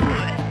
Ha